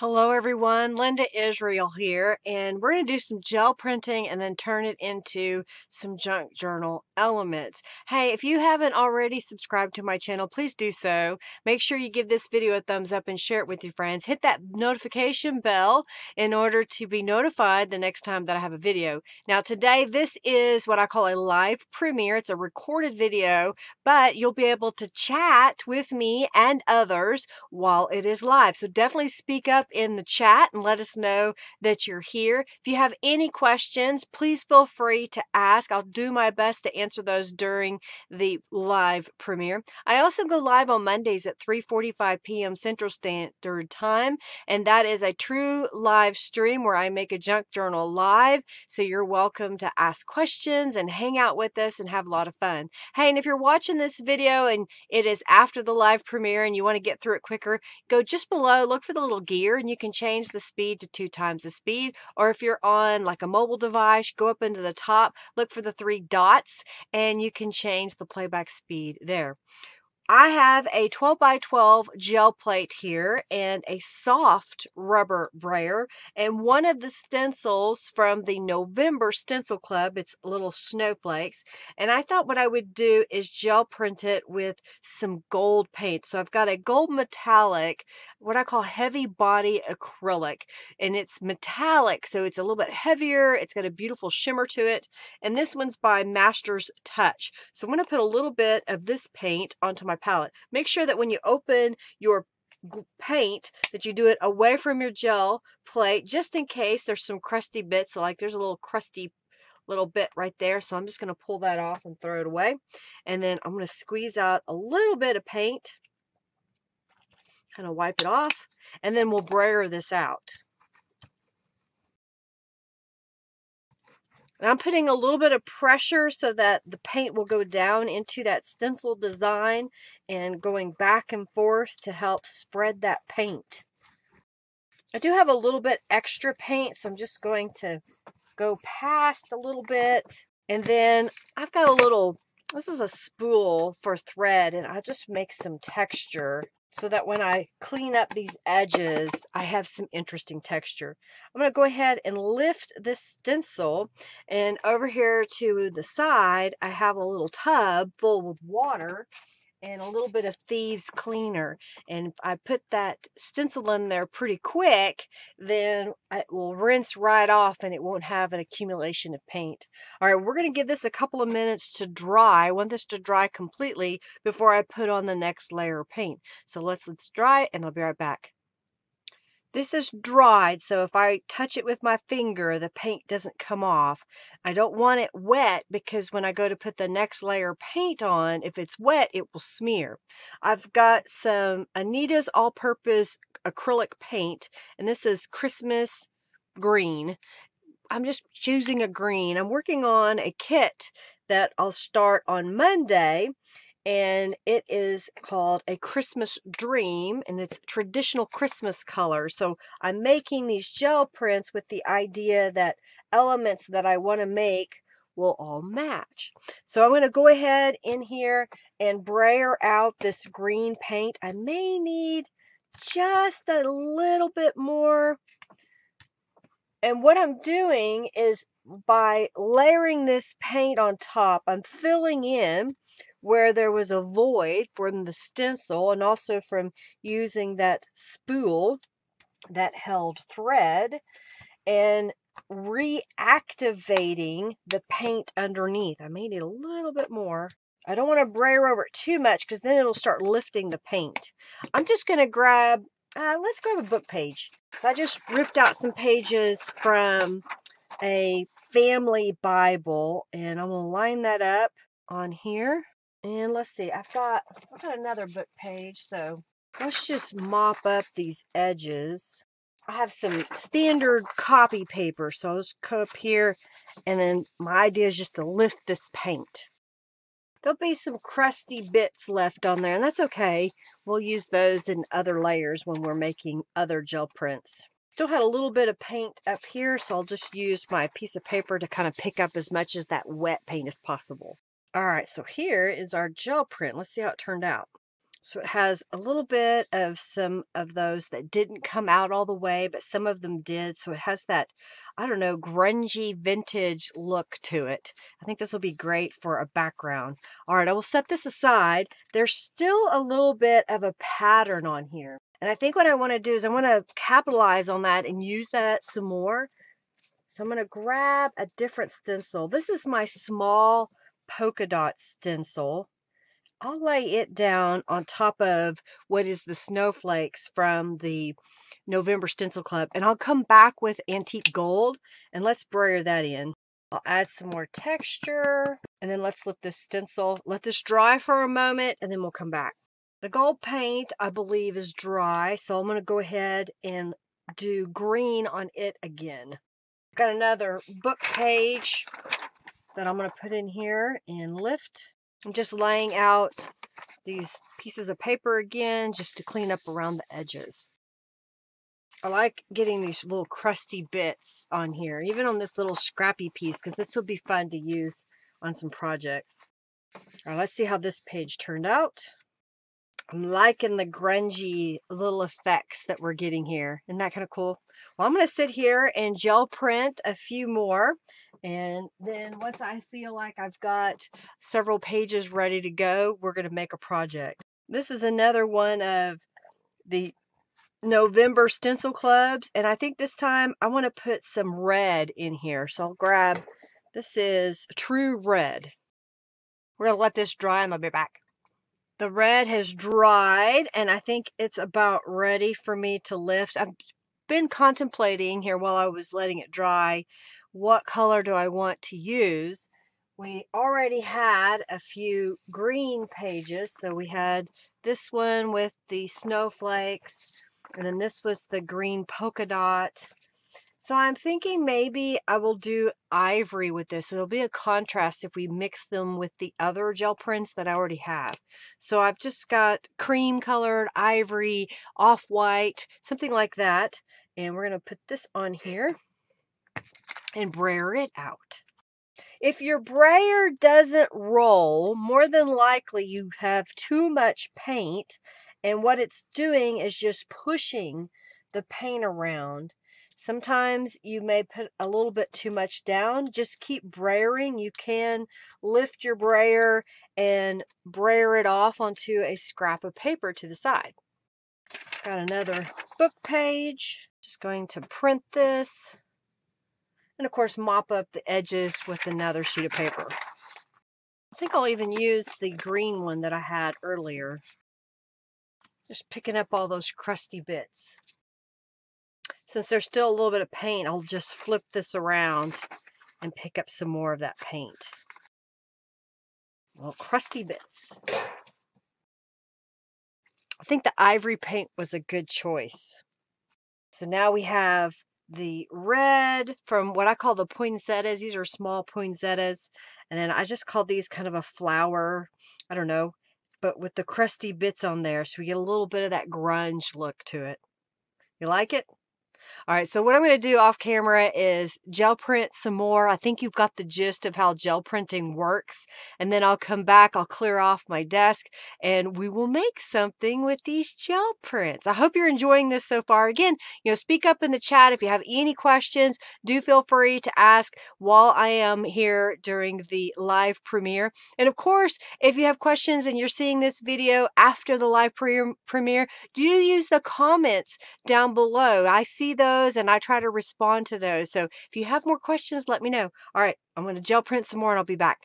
Hello everyone, Linda Israel here, and we're going to do some gel printing and then turn it into some junk journal elements. Hey, if you haven't already subscribed to my channel, please do so. Make sure you give this video a thumbs up and share it with your friends. Hit that notification bell in order to be notified the next time that I have a video. Now today, this is what I call a live premiere. It's a recorded video, but you'll be able to chat with me and others while it is live. So definitely speak up in the chat and let us know that you're here. If you have any questions, please feel free to ask. I'll do my best to answer those during the live premiere. I also go live on Mondays at 3:45 p.m. Central Standard Time, and that is a true live stream where I make a junk journal live. So you're welcome to ask questions and hang out with us and have a lot of fun. Hey, and if you're watching this video and it is after the live premiere and you want to get through it quicker, go just below, look for the little gear and you can change the speed to two times the speed. Or if you're on like a mobile device, go up into the top, look for the three dots, and you can change the playback speed there. I have a 12 by 12 gel plate here and a soft rubber brayer and one of the stencils from the November Stencil Club. It's little snowflakes. And I thought what I would do is gel print it with some gold paint. So I've got a gold metallic, what I call heavy body acrylic. And it's metallic, so it's a little bit heavier. It's got a beautiful shimmer to it. And this one's by Master's Touch. So I'm going to put a little bit of this paint onto my palette. Make sure that when you open your paint that you do it away from your gel plate just in case there's some crusty bits so like there's a little crusty little bit right there so I'm just going to pull that off and throw it away and then I'm going to squeeze out a little bit of paint kind of wipe it off and then we'll brayer this out And I'm putting a little bit of pressure so that the paint will go down into that stencil design and going back and forth to help spread that paint. I do have a little bit extra paint, so I'm just going to go past a little bit. And then I've got a little, this is a spool for thread, and I just make some texture so that when I clean up these edges, I have some interesting texture. I'm going to go ahead and lift this stencil and over here to the side, I have a little tub full with water and a little bit of thieves cleaner and I put that stencil in there pretty quick then it will rinse right off and it won't have an accumulation of paint. All right we're going to give this a couple of minutes to dry. I want this to dry completely before I put on the next layer of paint. So let's let's dry and I'll be right back this is dried, so if I touch it with my finger, the paint doesn't come off. I don't want it wet because when I go to put the next layer of paint on, if it's wet, it will smear. I've got some Anita's all-purpose acrylic paint, and this is Christmas green. I'm just choosing a green. I'm working on a kit that I'll start on Monday and it is called a Christmas Dream and it's traditional Christmas color. So I'm making these gel prints with the idea that elements that I want to make will all match. So I'm going to go ahead in here and brayer out this green paint. I may need just a little bit more. And what I'm doing is by layering this paint on top, I'm filling in where there was a void from the stencil and also from using that spool that held thread and reactivating the paint underneath. I made it a little bit more. I don't want to brayer over it too much because then it'll start lifting the paint. I'm just going to grab, uh, let's grab a book page. So I just ripped out some pages from a family Bible and I'm going to line that up on here. And let's see, I've got, I've got another book page, so let's just mop up these edges. I have some standard copy paper, so I'll just cut up here, and then my idea is just to lift this paint. There'll be some crusty bits left on there, and that's okay. We'll use those in other layers when we're making other gel prints. Still had a little bit of paint up here, so I'll just use my piece of paper to kind of pick up as much as that wet paint as possible. All right, so here is our gel print. Let's see how it turned out. So it has a little bit of some of those that didn't come out all the way, but some of them did. So it has that, I don't know, grungy vintage look to it. I think this will be great for a background. All right, I will set this aside. There's still a little bit of a pattern on here. And I think what I want to do is I want to capitalize on that and use that some more. So I'm going to grab a different stencil. This is my small polka dot stencil. I'll lay it down on top of what is the snowflakes from the November Stencil Club. And I'll come back with antique gold and let's brayer that in. I'll add some more texture and then let's lift this stencil. Let this dry for a moment and then we'll come back. The gold paint, I believe, is dry. So I'm going to go ahead and do green on it again. Got another book page that I'm going to put in here and lift. I'm just laying out these pieces of paper again just to clean up around the edges. I like getting these little crusty bits on here, even on this little scrappy piece, because this will be fun to use on some projects. All right, let's see how this page turned out. I'm liking the grungy little effects that we're getting here. Isn't that kind of cool? Well, I'm going to sit here and gel print a few more. And then once I feel like I've got several pages ready to go, we're going to make a project. This is another one of the November stencil clubs. And I think this time I want to put some red in here. So I'll grab, this is True Red. We're going to let this dry and I'll be back. The red has dried and I think it's about ready for me to lift. I've been contemplating here while I was letting it dry what color do I want to use. We already had a few green pages. So we had this one with the snowflakes and then this was the green polka dot so I'm thinking maybe I will do ivory with this. It'll be a contrast if we mix them with the other gel prints that I already have. So I've just got cream colored, ivory, off-white, something like that. And we're going to put this on here and brayer it out. If your brayer doesn't roll, more than likely you have too much paint and what it's doing is just pushing the paint around Sometimes you may put a little bit too much down. Just keep brayering. You can lift your brayer and brayer it off onto a scrap of paper to the side. Got another book page. Just going to print this. And of course mop up the edges with another sheet of paper. I think I'll even use the green one that I had earlier. Just picking up all those crusty bits. Since there's still a little bit of paint, I'll just flip this around and pick up some more of that paint. Little crusty bits. I think the ivory paint was a good choice. So now we have the red from what I call the poinsettias. These are small poinsettias. And then I just call these kind of a flower. I don't know. But with the crusty bits on there. So we get a little bit of that grunge look to it. You like it? All right, so what I'm going to do off camera is gel print some more. I think you've got the gist of how gel printing works. And then I'll come back, I'll clear off my desk, and we will make something with these gel prints. I hope you're enjoying this so far. Again, you know, speak up in the chat if you have any questions. Do feel free to ask while I am here during the live premiere. And of course, if you have questions and you're seeing this video after the live pre premiere, do use the comments down below. I see see those and I try to respond to those. So if you have more questions, let me know. All right, I'm going to gel print some more and I'll be back.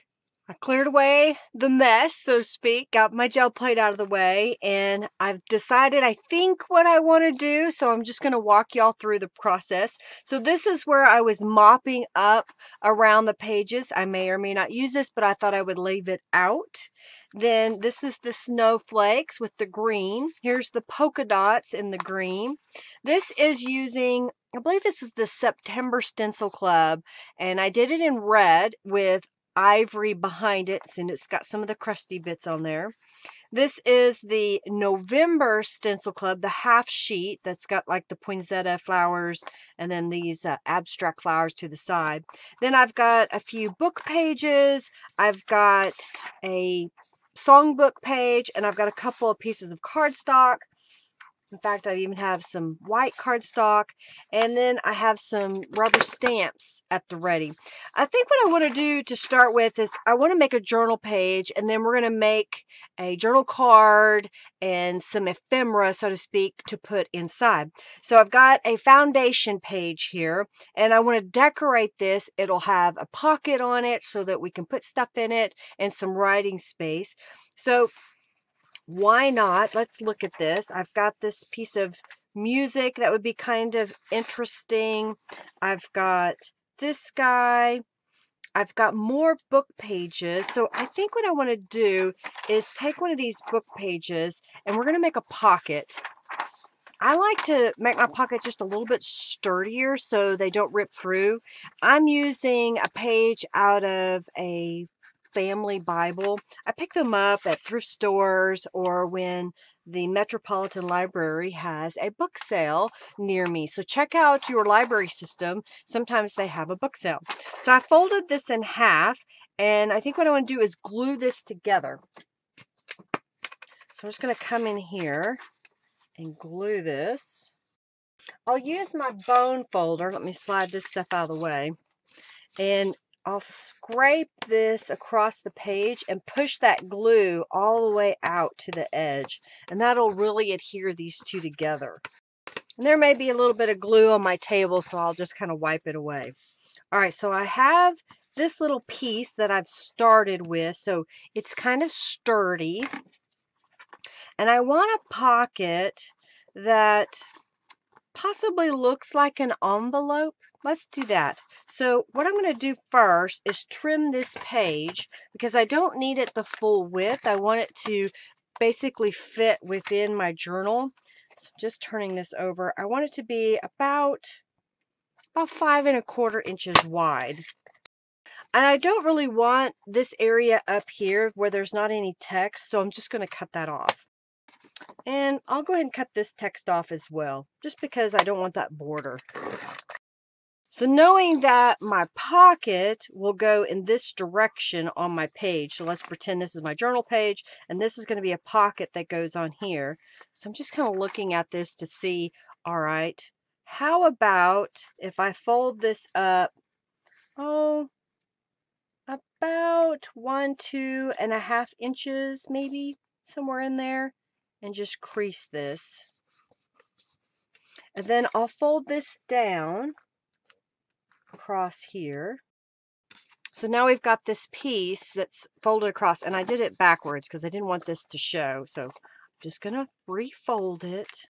I cleared away the mess, so to speak, got my gel plate out of the way, and I've decided I think what I want to do, so I'm just going to walk y'all through the process. So this is where I was mopping up around the pages. I may or may not use this, but I thought I would leave it out. Then this is the snowflakes with the green. Here's the polka dots in the green. This is using, I believe this is the September Stencil Club, and I did it in red with ivory behind it, and it's got some of the crusty bits on there. This is the November Stencil Club, the half sheet that's got like the poinsettia flowers and then these uh, abstract flowers to the side. Then I've got a few book pages. I've got a songbook page and I've got a couple of pieces of cardstock in fact, I even have some white cardstock and then I have some rubber stamps at the ready. I think what I want to do to start with is I want to make a journal page and then we're going to make a journal card and some ephemera, so to speak, to put inside. So I've got a foundation page here and I want to decorate this. It'll have a pocket on it so that we can put stuff in it and some writing space. So why not? Let's look at this. I've got this piece of music that would be kind of interesting. I've got this guy. I've got more book pages. So I think what I want to do is take one of these book pages and we're going to make a pocket. I like to make my pockets just a little bit sturdier so they don't rip through. I'm using a page out of a family Bible. I pick them up at thrift stores or when the Metropolitan Library has a book sale near me. So check out your library system. Sometimes they have a book sale. So I folded this in half and I think what I want to do is glue this together. So I'm just going to come in here and glue this. I'll use my bone folder. Let me slide this stuff out of the way. And I'll scrape this across the page and push that glue all the way out to the edge. And that'll really adhere these two together. And there may be a little bit of glue on my table, so I'll just kind of wipe it away. All right, so I have this little piece that I've started with. So it's kind of sturdy. And I want a pocket that possibly looks like an envelope. Let's do that. So what I'm going to do first is trim this page because I don't need it the full width. I want it to basically fit within my journal. So I'm just turning this over. I want it to be about, about five and a quarter inches wide. And I don't really want this area up here where there's not any text, so I'm just going to cut that off. And I'll go ahead and cut this text off as well, just because I don't want that border. So knowing that my pocket will go in this direction on my page, so let's pretend this is my journal page, and this is going to be a pocket that goes on here. So I'm just kind of looking at this to see, all right, how about if I fold this up, oh, about one, two and a half inches, maybe somewhere in there, and just crease this. And then I'll fold this down across here. So now we've got this piece that's folded across, and I did it backwards because I didn't want this to show. So I'm just going to refold it.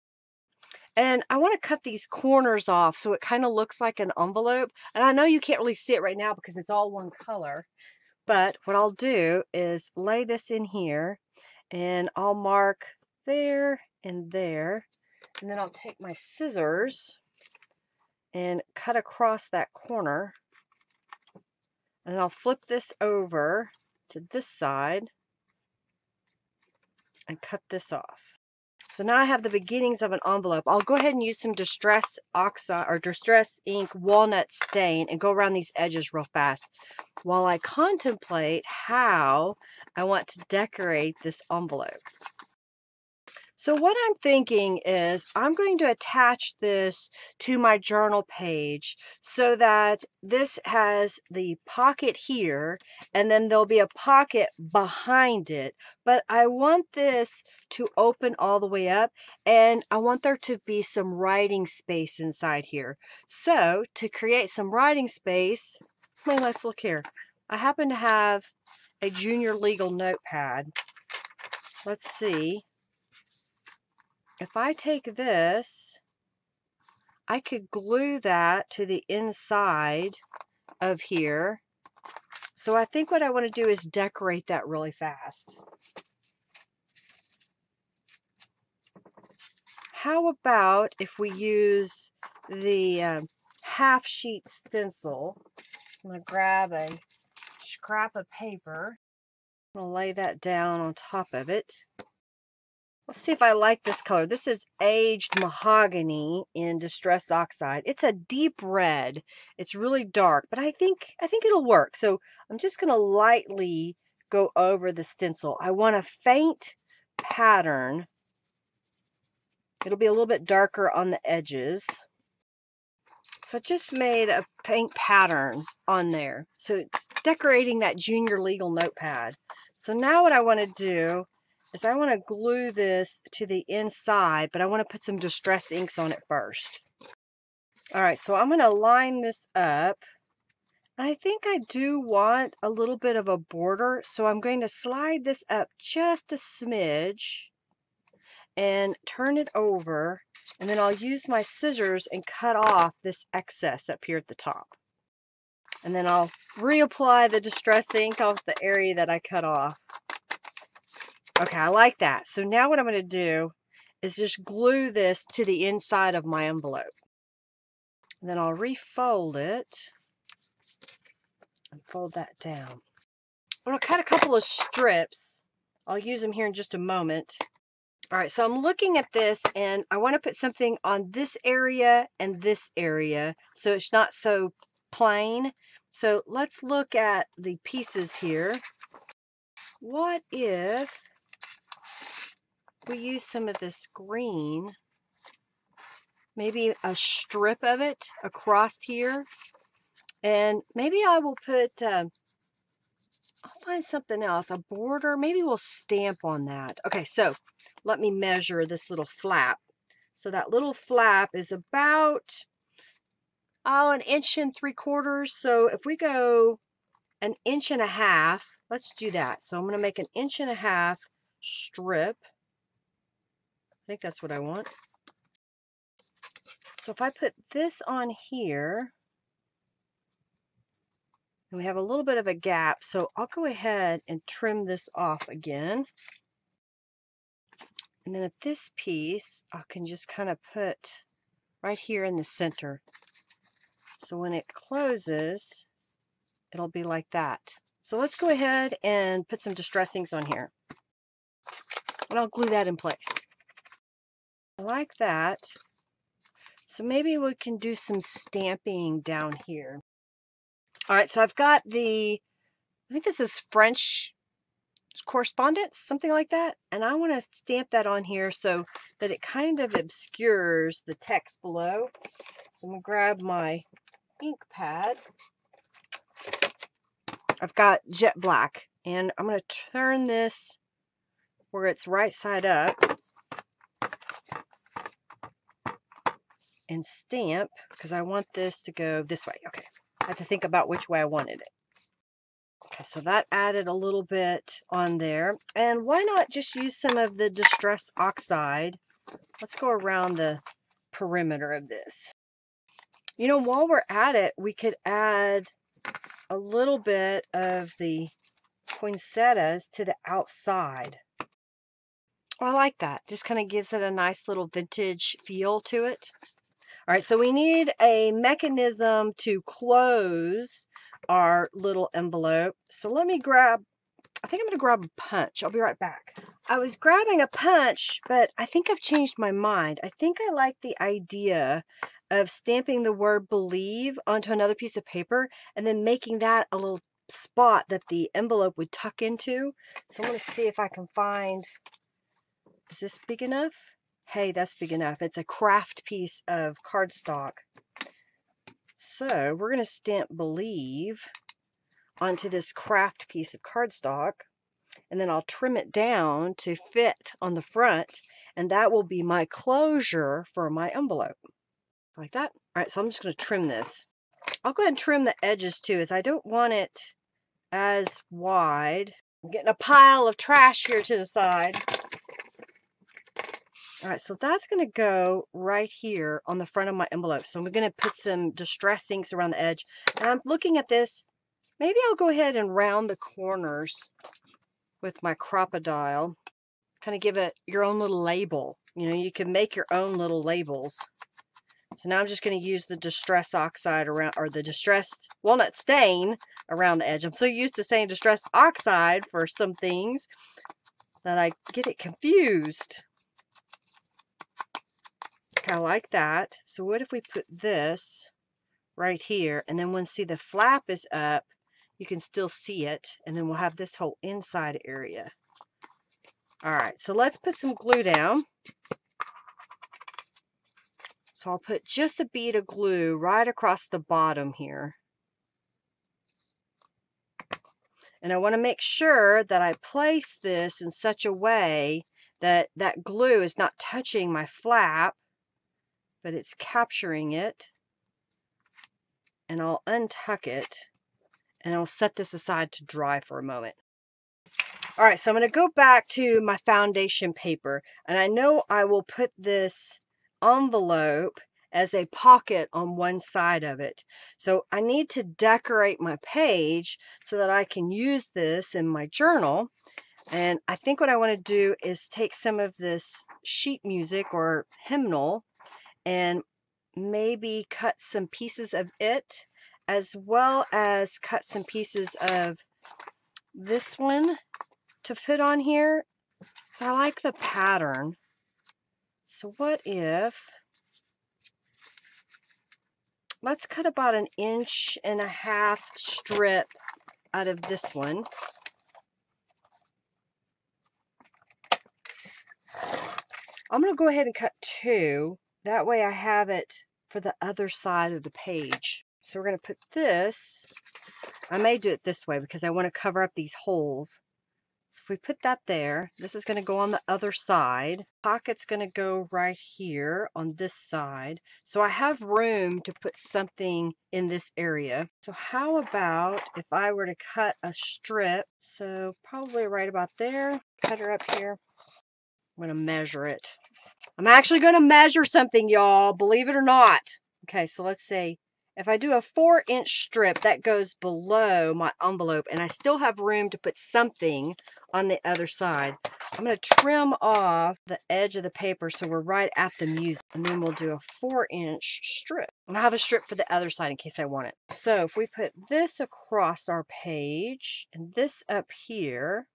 And I want to cut these corners off so it kind of looks like an envelope. And I know you can't really see it right now because it's all one color. But what I'll do is lay this in here and I'll mark there and there. And then I'll take my scissors and cut across that corner. And I'll flip this over to this side and cut this off. So now I have the beginnings of an envelope. I'll go ahead and use some Distress Oxide or Distress Ink Walnut Stain and go around these edges real fast while I contemplate how I want to decorate this envelope. So what I'm thinking is I'm going to attach this to my journal page so that this has the pocket here and then there'll be a pocket behind it. But I want this to open all the way up and I want there to be some writing space inside here. So to create some writing space, well, let's look here. I happen to have a junior legal notepad. Let's see if I take this, I could glue that to the inside of here. So I think what I want to do is decorate that really fast. How about if we use the uh, half sheet stencil? So I'm going to grab a scrap of paper. I'll lay that down on top of it. Let's see if I like this color. This is aged mahogany in distress oxide. It's a deep red. It's really dark, but I think I think it'll work. So I'm just going to lightly go over the stencil. I want a faint pattern. It'll be a little bit darker on the edges. So I just made a paint pattern on there. So it's decorating that junior legal notepad. So now what I want to do is I want to glue this to the inside, but I want to put some distress inks on it first. All right, so I'm going to line this up. I think I do want a little bit of a border, so I'm going to slide this up just a smidge and turn it over and then I'll use my scissors and cut off this excess up here at the top. And then I'll reapply the distress ink off the area that I cut off. Okay, I like that. So now what I'm going to do is just glue this to the inside of my envelope. Then I'll refold it and fold that down. I'm going to cut a couple of strips. I'll use them here in just a moment. All right, so I'm looking at this and I want to put something on this area and this area so it's not so plain. So let's look at the pieces here. What if we use some of this green, maybe a strip of it across here, and maybe I will put uh, I'll find something else. A border. Maybe we'll stamp on that. Okay, so let me measure this little flap. So that little flap is about, oh, an inch and three quarters. So if we go an inch and a half, let's do that. So I'm going to make an inch and a half strip. Think that's what I want. So if I put this on here, and we have a little bit of a gap, so I'll go ahead and trim this off again. And then at this piece, I can just kind of put right here in the center. So when it closes, it'll be like that. So let's go ahead and put some distress inks on here. And I'll glue that in place. I like that. So maybe we can do some stamping down here. All right, so I've got the, I think this is French correspondence, something like that. And I want to stamp that on here so that it kind of obscures the text below. So I'm going to grab my ink pad. I've got jet black and I'm going to turn this where it's right side up and stamp because I want this to go this way. Okay. I have to think about which way I wanted it. Okay, so that added a little bit on there. And why not just use some of the Distress Oxide? Let's go around the perimeter of this. You know, while we're at it, we could add a little bit of the poinsettias to the outside. I like that. Just kind of gives it a nice little vintage feel to it. All right, so we need a mechanism to close our little envelope. So let me grab, I think I'm going to grab a punch. I'll be right back. I was grabbing a punch, but I think I've changed my mind. I think I like the idea of stamping the word believe onto another piece of paper and then making that a little spot that the envelope would tuck into. So I'm going to see if I can find, is this big enough? Hey, that's big enough. It's a kraft piece of cardstock. So we're going to stamp believe onto this kraft piece of cardstock and then I'll trim it down to fit on the front and that will be my closure for my envelope. Like that? All right so I'm just going to trim this. I'll go ahead and trim the edges too as I don't want it as wide. I'm getting a pile of trash here to the side all right, so that's going to go right here on the front of my envelope. So I'm going to put some distress inks around the edge. And I'm looking at this. Maybe I'll go ahead and round the corners with my Crop-A-Dile. Kind of give it your own little label. You know, you can make your own little labels. So now I'm just going to use the Distress Oxide around, or the Distressed Walnut Stain around the edge. I'm so used to saying Distress Oxide for some things that I get it confused. I like that. So what if we put this right here and then when see the flap is up, you can still see it. And then we'll have this whole inside area. All right, so let's put some glue down. So I'll put just a bead of glue right across the bottom here. And I want to make sure that I place this in such a way that that glue is not touching my flap, but it's capturing it. And I'll untuck it and I'll set this aside to dry for a moment. All right, so I'm going to go back to my foundation paper and I know I will put this envelope as a pocket on one side of it. So I need to decorate my page so that I can use this in my journal. And I think what I want to do is take some of this sheet music or hymnal and maybe cut some pieces of it as well as cut some pieces of this one to put on here. So I like the pattern. So what if let's cut about an inch and a half strip out of this one. I'm going to go ahead and cut two. That way I have it for the other side of the page. So we're going to put this, I may do it this way because I want to cover up these holes. So if we put that there, this is going to go on the other side. Pocket's going to go right here on this side. So I have room to put something in this area. So how about if I were to cut a strip? So probably right about there. Cut her up here. I'm going to measure it. I'm actually going to measure something, y'all. Believe it or not. Okay, so let's see. if I do a four inch strip, that goes below my envelope and I still have room to put something on the other side. I'm going to trim off the edge of the paper so we're right at the music. And then we'll do a four inch strip. And I have a strip for the other side in case I want it. So if we put this across our page and this up here,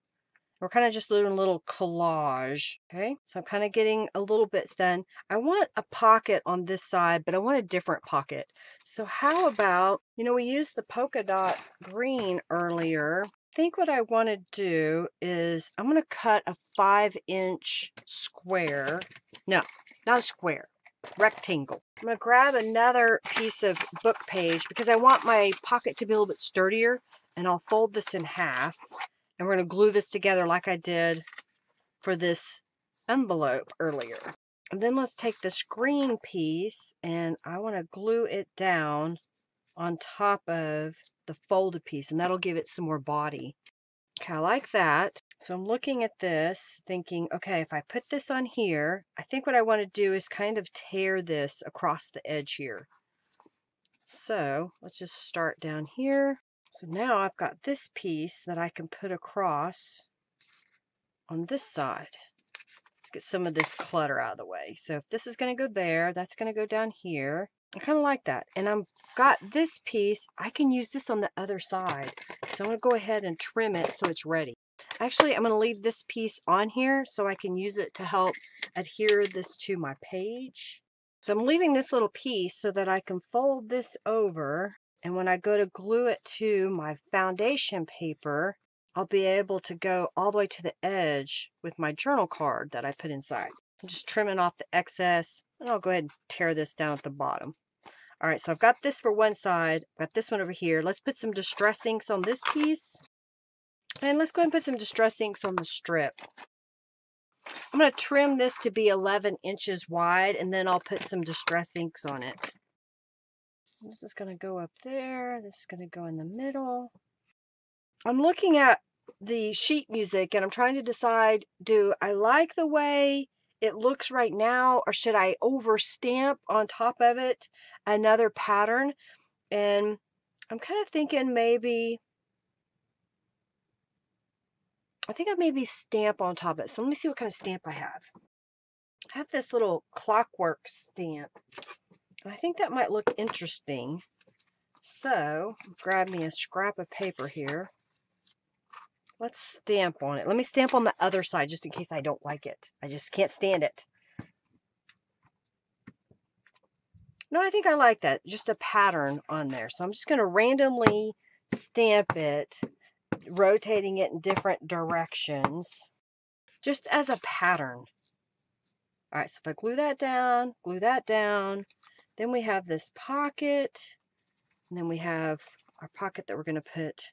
we're kind of just doing a little collage. Okay, so I'm kind of getting a little bits done. I want a pocket on this side, but I want a different pocket. So how about, you know, we used the polka dot green earlier. I think what I want to do is I'm going to cut a five inch square. No, not a square rectangle. I'm going to grab another piece of book page because I want my pocket to be a little bit sturdier and I'll fold this in half and we're going to glue this together like I did for this envelope earlier. And then let's take this green piece and I want to glue it down on top of the folded piece and that'll give it some more body. Okay, I like that. So I'm looking at this thinking, okay, if I put this on here, I think what I want to do is kind of tear this across the edge here. So let's just start down here so now I've got this piece that I can put across on this side. Let's get some of this clutter out of the way. So if this is going to go there, that's going to go down here. I kind of like that. And I've got this piece. I can use this on the other side. So I'm going to go ahead and trim it so it's ready. Actually, I'm going to leave this piece on here so I can use it to help adhere this to my page. So I'm leaving this little piece so that I can fold this over and when I go to glue it to my foundation paper, I'll be able to go all the way to the edge with my journal card that I put inside. I'm just trimming off the excess and I'll go ahead and tear this down at the bottom. All right, so I've got this for one side, I've got this one over here. Let's put some distress inks on this piece. And let's go ahead and put some distress inks on the strip. I'm going to trim this to be 11 inches wide and then I'll put some distress inks on it. This is going to go up there. This is going to go in the middle. I'm looking at the sheet music and I'm trying to decide, do I like the way it looks right now or should I over stamp on top of it another pattern? And I'm kind of thinking maybe, I think I maybe stamp on top of it. So let me see what kind of stamp I have. I have this little clockwork stamp. I think that might look interesting. So, grab me a scrap of paper here. Let's stamp on it. Let me stamp on the other side just in case I don't like it. I just can't stand it. No, I think I like that. Just a pattern on there. So I'm just going to randomly stamp it, rotating it in different directions, just as a pattern. All right, so if I glue that down, glue that down, then we have this pocket, and then we have our pocket that we're going to put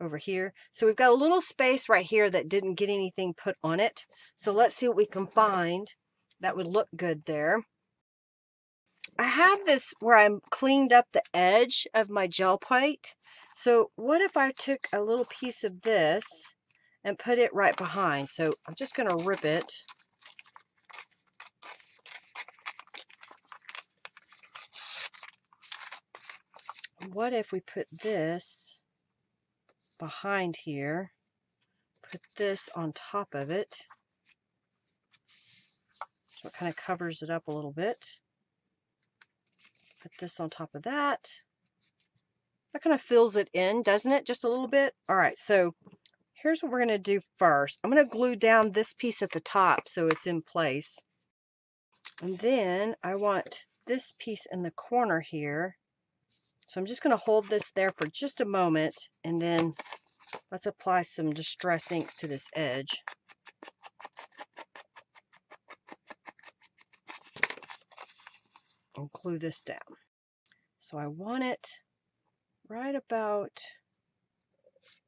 over here. So we've got a little space right here that didn't get anything put on it. So let's see what we can find that would look good there. I have this where I'm cleaned up the edge of my gel plate. So what if I took a little piece of this and put it right behind? So I'm just going to rip it. What if we put this behind here, put this on top of it. So it kind of covers it up a little bit. Put this on top of that. That kind of fills it in, doesn't it? Just a little bit. All right, so here's what we're going to do first. I'm going to glue down this piece at the top so it's in place. And then I want this piece in the corner here so I'm just going to hold this there for just a moment and then let's apply some Distress inks to this edge. And glue this down. So I want it right about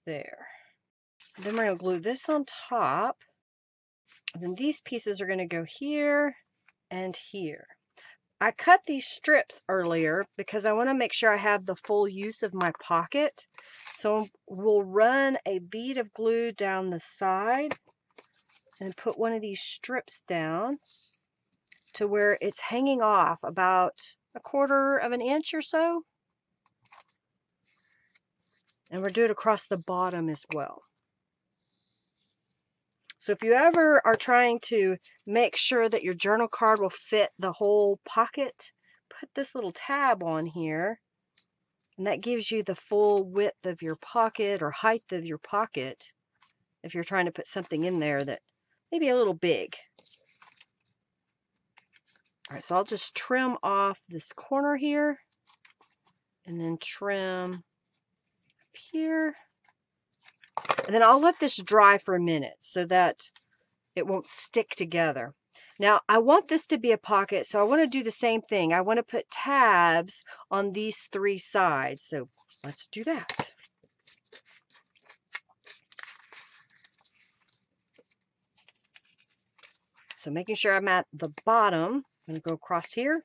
there. Then we're going to glue this on top. And then these pieces are going to go here and here. I cut these strips earlier because I want to make sure I have the full use of my pocket. So we'll run a bead of glue down the side and put one of these strips down to where it's hanging off about a quarter of an inch or so. And we'll do it across the bottom as well. So if you ever are trying to make sure that your journal card will fit the whole pocket, put this little tab on here. And that gives you the full width of your pocket or height of your pocket if you're trying to put something in there that may be a little big. All right, so I'll just trim off this corner here and then trim up here. And then I'll let this dry for a minute so that it won't stick together. Now, I want this to be a pocket, so I want to do the same thing. I want to put tabs on these three sides. So let's do that. So making sure I'm at the bottom, I'm going to go across here.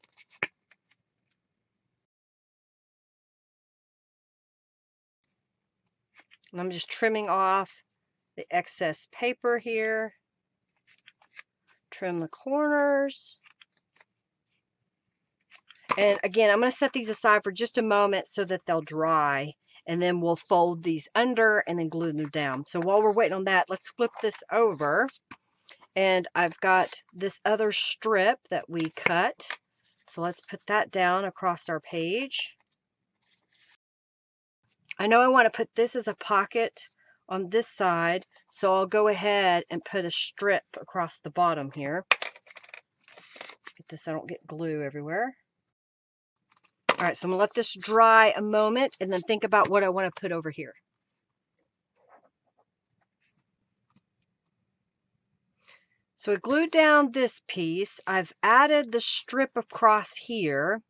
And I'm just trimming off the excess paper here. Trim the corners. And again, I'm going to set these aside for just a moment so that they'll dry. And then we'll fold these under and then glue them down. So while we're waiting on that, let's flip this over. And I've got this other strip that we cut. So let's put that down across our page. I know I want to put this as a pocket on this side, so I'll go ahead and put a strip across the bottom here. Get this I don't get glue everywhere. All right, so I'm to let this dry a moment and then think about what I want to put over here. So I glued down this piece. I've added the strip across here.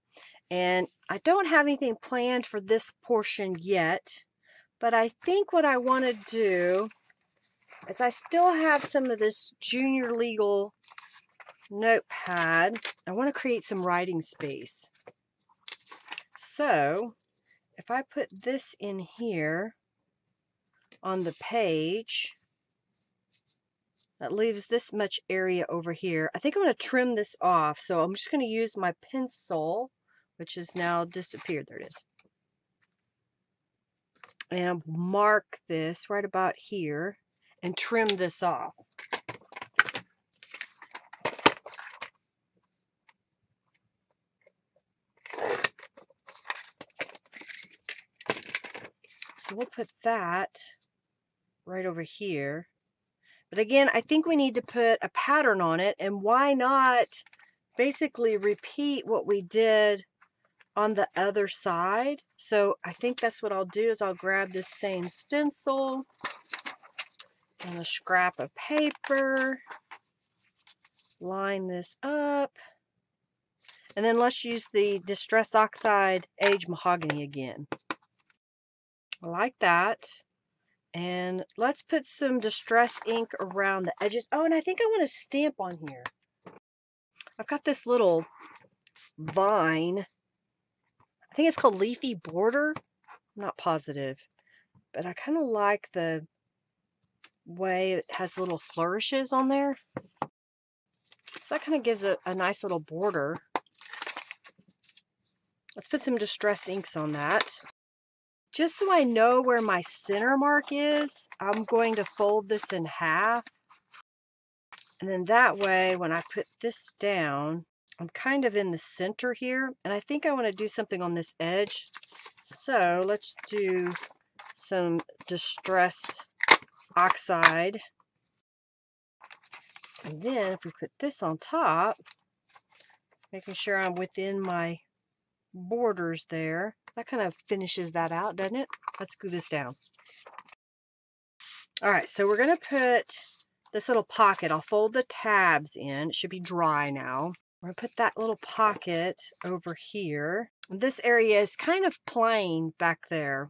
And I don't have anything planned for this portion yet, but I think what I want to do is I still have some of this junior legal notepad. I want to create some writing space. So if I put this in here on the page, that leaves this much area over here. I think I'm going to trim this off. So I'm just going to use my pencil which has now disappeared. There it is. And mark this right about here and trim this off. So we'll put that right over here. But again, I think we need to put a pattern on it. And why not basically repeat what we did on the other side. So I think that's what I'll do is I'll grab this same stencil and a scrap of paper, line this up, and then let's use the Distress Oxide Aged Mahogany again. I like that. And let's put some Distress ink around the edges. Oh, and I think I want to stamp on here. I've got this little vine. I think it's called Leafy Border. I'm not positive. But I kind of like the way it has little flourishes on there. So that kind of gives it a nice little border. Let's put some Distress inks on that. Just so I know where my center mark is, I'm going to fold this in half. And then that way, when I put this down, I'm kind of in the center here. And I think I want to do something on this edge. So let's do some Distress Oxide. And then if we put this on top, making sure I'm within my borders there. That kind of finishes that out, doesn't it? Let's glue this down. All right, so we're going to put this little pocket. I'll fold the tabs in. It should be dry now. We're going to put that little pocket over here. This area is kind of plain back there.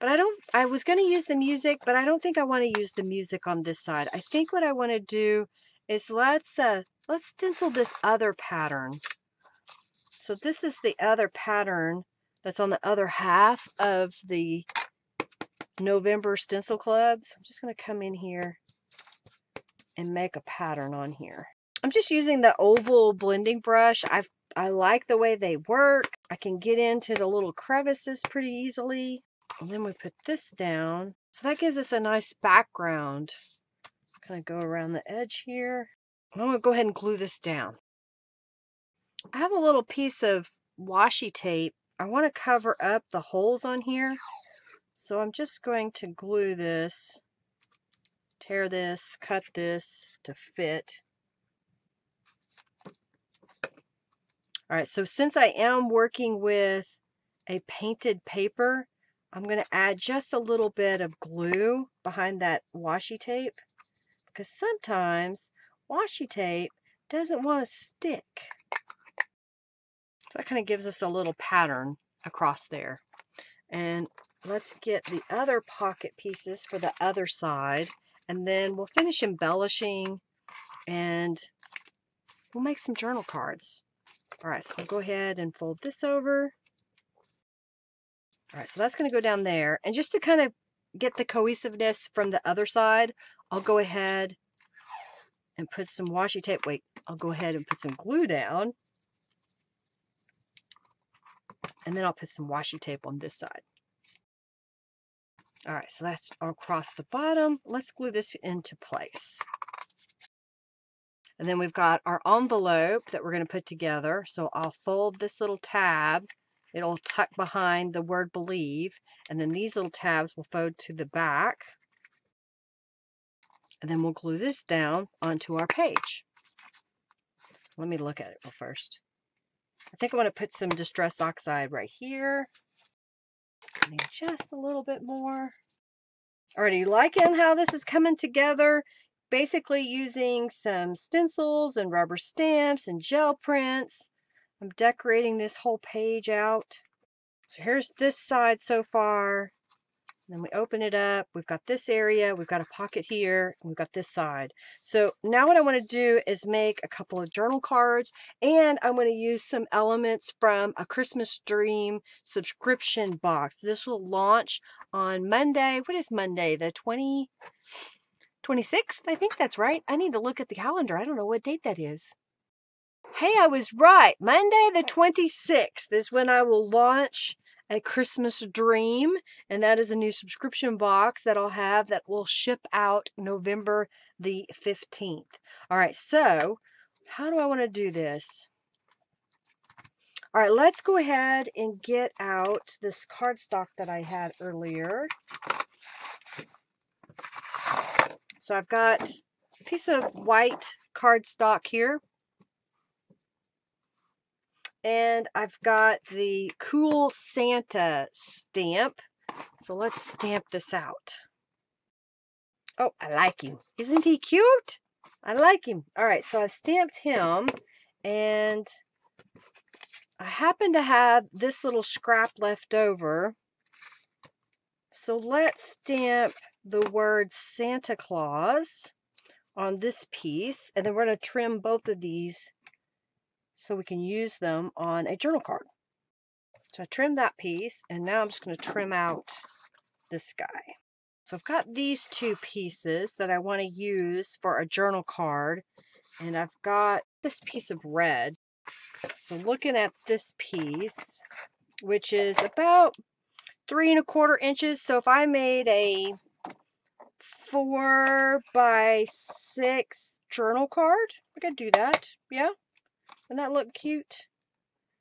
But I don't, I was going to use the music, but I don't think I want to use the music on this side. I think what I want to do is let's, uh, let's stencil this other pattern. So this is the other pattern that's on the other half of the November stencil clubs. I'm just going to come in here and make a pattern on here. I'm just using the oval blending brush. I I like the way they work. I can get into the little crevices pretty easily. And then we put this down. So that gives us a nice background. Kind of go around the edge here. I'm going to go ahead and glue this down. I have a little piece of washi tape. I want to cover up the holes on here. So I'm just going to glue this, tear this, cut this to fit. All right, so since I am working with a painted paper, I'm going to add just a little bit of glue behind that washi tape because sometimes washi tape doesn't want to stick. So that kind of gives us a little pattern across there. And let's get the other pocket pieces for the other side. And then we'll finish embellishing and we'll make some journal cards. All right, so we'll go ahead and fold this over. All right, so that's going to go down there. And just to kind of get the cohesiveness from the other side, I'll go ahead and put some washi tape. Wait, I'll go ahead and put some glue down. And then I'll put some washi tape on this side. All right, so that's across the bottom. Let's glue this into place. And then we've got our envelope that we're going to put together. So I'll fold this little tab. It'll tuck behind the word believe. And then these little tabs will fold to the back. And then we'll glue this down onto our page. Let me look at it first. I think I want to put some Distress Oxide right here. Just a little bit more. Already liking how this is coming together. Basically using some stencils and rubber stamps and gel prints. I'm decorating this whole page out. So here's this side so far. Then we open it up. We've got this area. We've got a pocket here. And we've got this side. So now what I want to do is make a couple of journal cards. And I'm going to use some elements from a Christmas Dream subscription box. This will launch on Monday. What is Monday? The 20, 26th? I think that's right. I need to look at the calendar. I don't know what date that is. Hey, I was right. Monday the 26th is when I will launch a Christmas Dream, and that is a new subscription box that I'll have that will ship out November the 15th. All right, so how do I want to do this? All right, let's go ahead and get out this cardstock that I had earlier. So I've got a piece of white cardstock here. And I've got the Cool Santa stamp. So let's stamp this out. Oh, I like him. Isn't he cute? I like him. All right, so I stamped him and I happen to have this little scrap left over. So let's stamp the word Santa Claus on this piece and then we're going to trim both of these so we can use them on a journal card. So I trimmed that piece and now I'm just going to trim out this guy. So I've got these two pieces that I want to use for a journal card and I've got this piece of red. So looking at this piece, which is about three and a quarter inches. So if I made a four by six journal card, I could do that. Yeah. Wouldn't that look cute?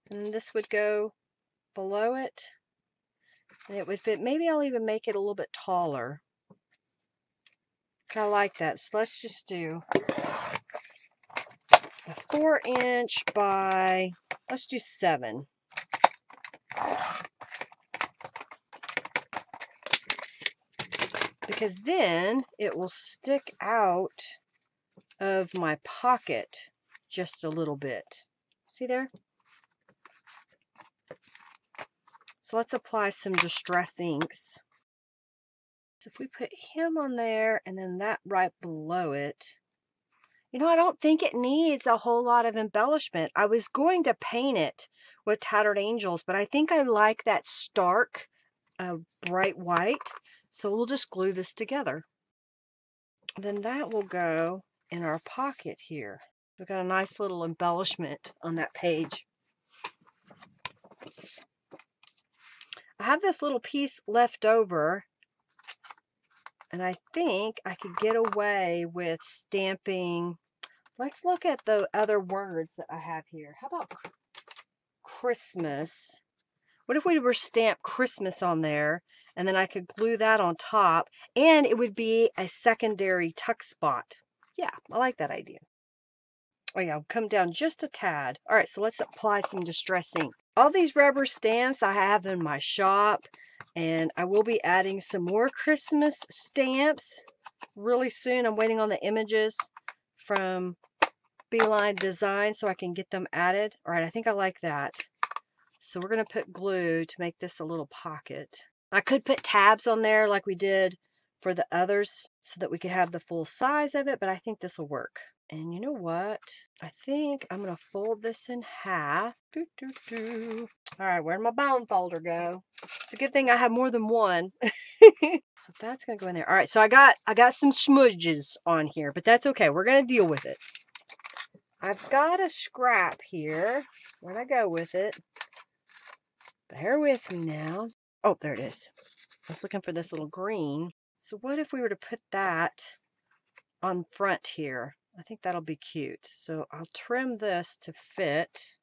And this would go below it. And it would fit. Maybe I'll even make it a little bit taller. I like that. So let's just do a four inch by, let's do seven. Because then it will stick out of my pocket just a little bit. See there? So let's apply some Distress Inks. So if we put him on there and then that right below it, you know, I don't think it needs a whole lot of embellishment. I was going to paint it with Tattered Angels, but I think I like that stark, uh, bright white. So we'll just glue this together. Then that will go in our pocket here. We've got a nice little embellishment on that page. I have this little piece left over and I think I could get away with stamping. Let's look at the other words that I have here. How about Christmas? What if we were stamp Christmas on there and then I could glue that on top and it would be a secondary tuck spot. Yeah, I like that idea. Oh yeah, I'll come down just a tad. All right, so let's apply some Distress Ink. All these rubber stamps I have in my shop, and I will be adding some more Christmas stamps really soon. I'm waiting on the images from B Line Design so I can get them added. All right, I think I like that. So we're going to put glue to make this a little pocket. I could put tabs on there like we did for the others so that we could have the full size of it, but I think this will work. And you know what? I think I'm going to fold this in half. All right, where'd my bone folder go? It's a good thing I have more than one. so that's going to go in there. All right, so I got I got some smudges on here, but that's okay. We're going to deal with it. I've got a scrap here. Where'd I go with it? Bear with me now. Oh, there it is. I was looking for this little green. So what if we were to put that on front here? I think that'll be cute. So I'll trim this to fit.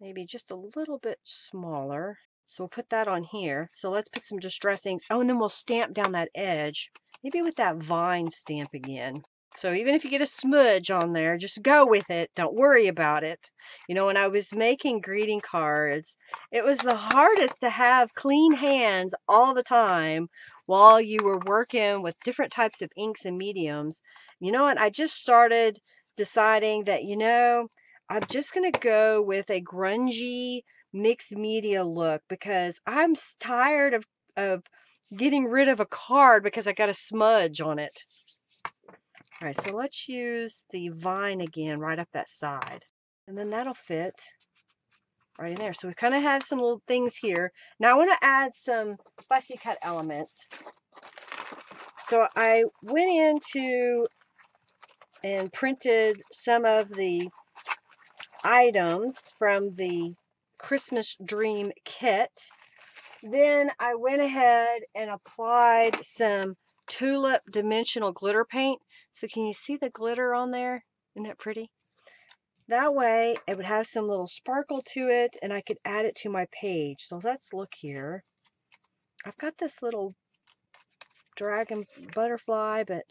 Maybe just a little bit smaller. So we'll put that on here. So let's put some Distress Inks. Oh, and then we'll stamp down that edge. Maybe with that vine stamp again. So even if you get a smudge on there, just go with it. Don't worry about it. You know, when I was making greeting cards, it was the hardest to have clean hands all the time while you were working with different types of inks and mediums. You know what? I just started deciding that, you know, I'm just going to go with a grungy mixed media look because I'm tired of, of getting rid of a card because I got a smudge on it. All right, so let's use the vine again right up that side. And then that'll fit right in there. So we kind of have some little things here. Now I want to add some fussy cut elements. So I went into and printed some of the items from the Christmas Dream kit. Then I went ahead and applied some tulip dimensional glitter paint. So can you see the glitter on there? Isn't that pretty? That way it would have some little sparkle to it and I could add it to my page. So let's look here. I've got this little dragon butterfly, but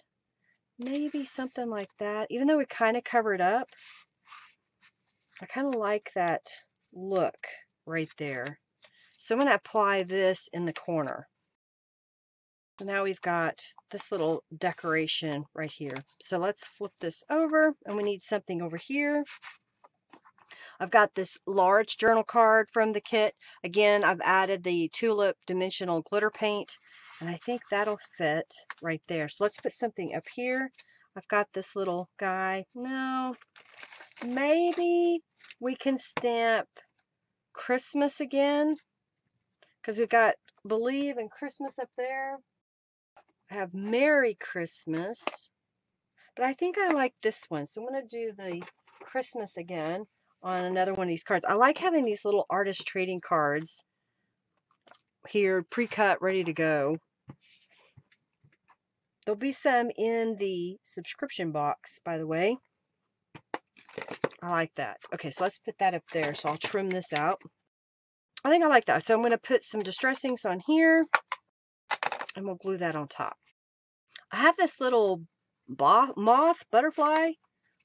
maybe something like that. Even though we kind of covered up, I kind of like that look right there. So I'm going to apply this in the corner. So now we've got this little decoration right here. So let's flip this over and we need something over here. I've got this large journal card from the kit. Again, I've added the Tulip Dimensional Glitter Paint, and I think that'll fit right there. So let's put something up here. I've got this little guy. No, maybe we can stamp Christmas again because we've got Believe and Christmas up there. I have Merry Christmas, but I think I like this one. So I'm going to do the Christmas again on another one of these cards. I like having these little artist trading cards here, pre-cut, ready to go. There'll be some in the subscription box, by the way. I like that. Okay, so let's put that up there. So I'll trim this out. I think I like that. So I'm going to put some distress inks on here. And we'll glue that on top. I have this little moth butterfly.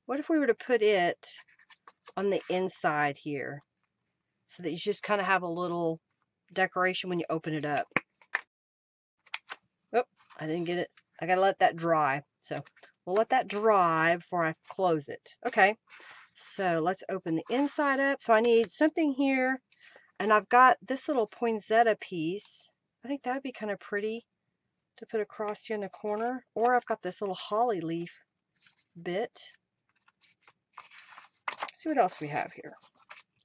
What if we were to put it on the inside here? So that you just kind of have a little decoration when you open it up. Oh, I didn't get it. I got to let that dry. So we'll let that dry before I close it. Okay. So let's open the inside up. So I need something here. And I've got this little poinsettia piece. I think that would be kind of pretty to put across here in the corner. Or I've got this little holly leaf bit. Let's see what else we have here.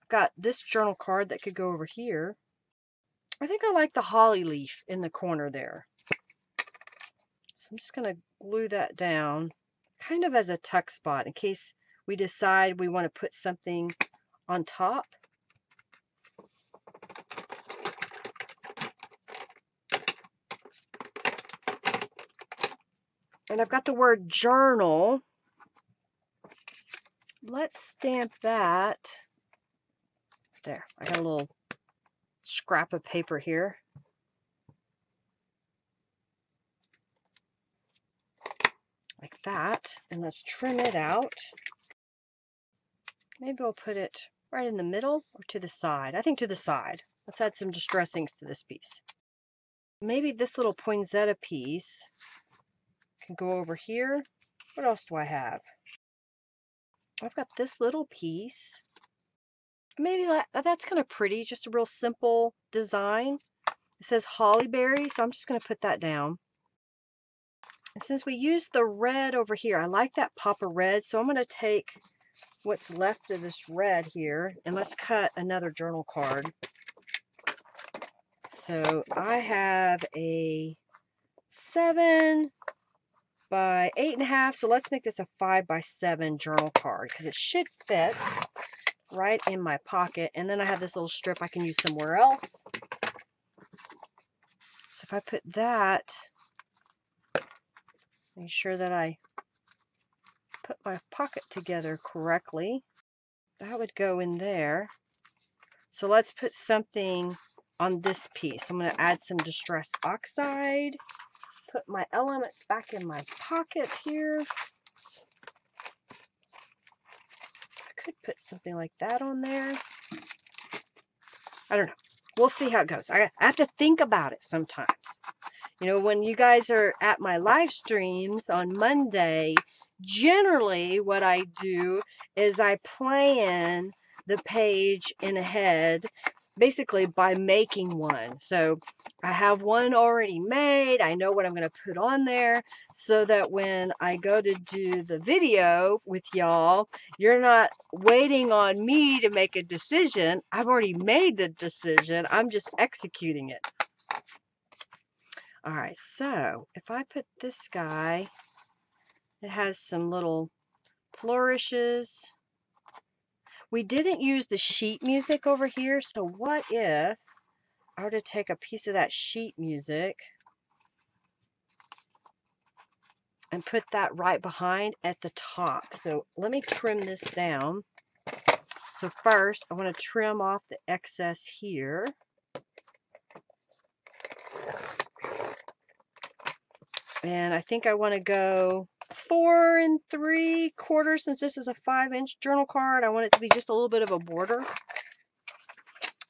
I've got this journal card that could go over here. I think I like the holly leaf in the corner there. So I'm just going to glue that down kind of as a tuck spot in case we decide we want to put something on top. And I've got the word journal. Let's stamp that. There, I got a little scrap of paper here. Like that. And let's trim it out. Maybe we'll put it right in the middle or to the side. I think to the side. Let's add some distress inks to this piece. Maybe this little poinsettia piece can go over here. What else do I have? I've got this little piece. Maybe that, uh, that's kind of pretty, just a real simple design. It says hollyberry, so I'm just going to put that down. And since we used the red over here, I like that pop of red, so I'm going to take what's left of this red here, and let's cut another journal card. So I have a seven by eight and a half, so let's make this a five by seven journal card because it should fit right in my pocket. And then I have this little strip I can use somewhere else. So if I put that, make sure that I put my pocket together correctly. That would go in there. So let's put something on this piece. I'm going to add some Distress Oxide. Put my elements back in my pocket here. I could put something like that on there. I don't know. We'll see how it goes. I have to think about it sometimes. You know, when you guys are at my live streams on Monday, generally what I do is I plan the page in ahead basically by making one. So I have one already made. I know what I'm going to put on there so that when I go to do the video with y'all, you're not waiting on me to make a decision. I've already made the decision. I'm just executing it. All right, so if I put this guy it has some little flourishes. We didn't use the sheet music over here, so what if I were to take a piece of that sheet music and put that right behind at the top. So let me trim this down. So first, I want to trim off the excess here. And I think I want to go four and three quarters since this is a five inch journal card. I want it to be just a little bit of a border.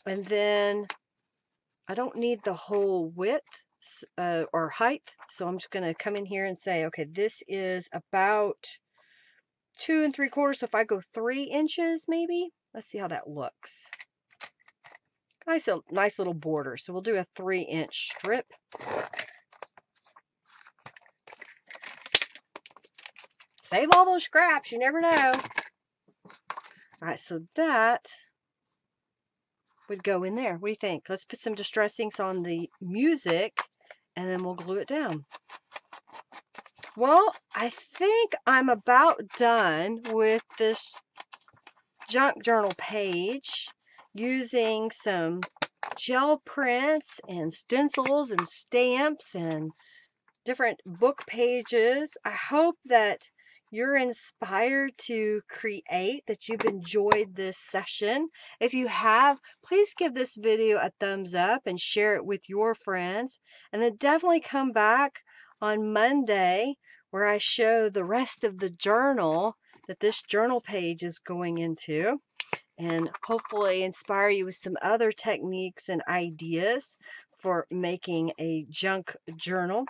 And then I don't need the whole width uh, or height. So I'm just going to come in here and say, okay, this is about two and three quarters. So if I go three inches, maybe, let's see how that looks. Nice, nice little border. So we'll do a three inch strip. Save all those scraps. You never know. All right, so that would go in there. What do you think? Let's put some distress inks on the music and then we'll glue it down. Well, I think I'm about done with this junk journal page using some gel prints and stencils and stamps and different book pages. I hope that you're inspired to create, that you've enjoyed this session. If you have, please give this video a thumbs up and share it with your friends. And then definitely come back on Monday where I show the rest of the journal that this journal page is going into and hopefully inspire you with some other techniques and ideas for making a junk journal.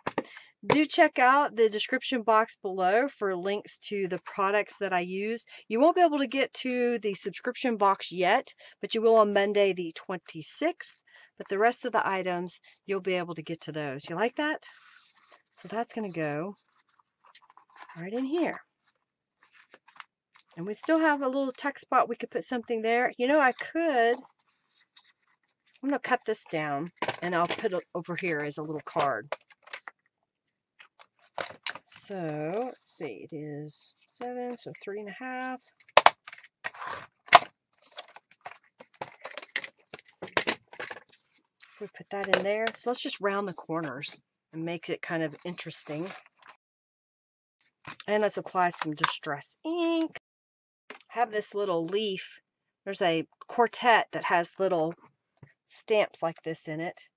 Do check out the description box below for links to the products that I use. You won't be able to get to the subscription box yet, but you will on Monday the 26th. But the rest of the items, you'll be able to get to those. You like that? So that's going to go right in here. And we still have a little tuck spot. We could put something there. You know, I could. I'm going to cut this down and I'll put it over here as a little card. So, let's see, it is seven, so three and a half. We put that in there. So let's just round the corners and make it kind of interesting. And let's apply some Distress ink. I have this little leaf. There's a quartet that has little stamps like this in it.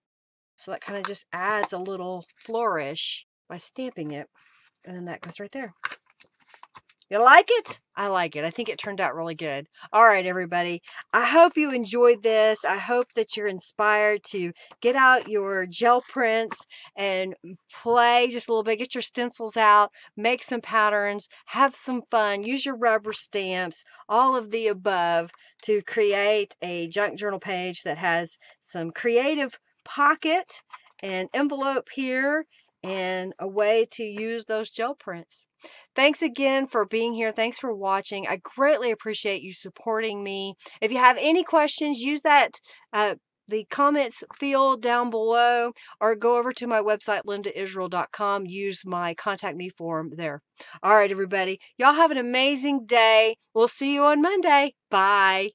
So that kind of just adds a little flourish by stamping it. And then that goes right there. You like it? I like it. I think it turned out really good. All right, everybody. I hope you enjoyed this. I hope that you're inspired to get out your gel prints and play just a little bit. Get your stencils out, make some patterns, have some fun, use your rubber stamps, all of the above to create a junk journal page that has some creative pocket and envelope here and a way to use those gel prints. Thanks again for being here. Thanks for watching. I greatly appreciate you supporting me. If you have any questions, use that uh, the comments field down below or go over to my website lindaisrael.com use my contact me form there all right everybody y'all have an amazing day we'll see you on monday bye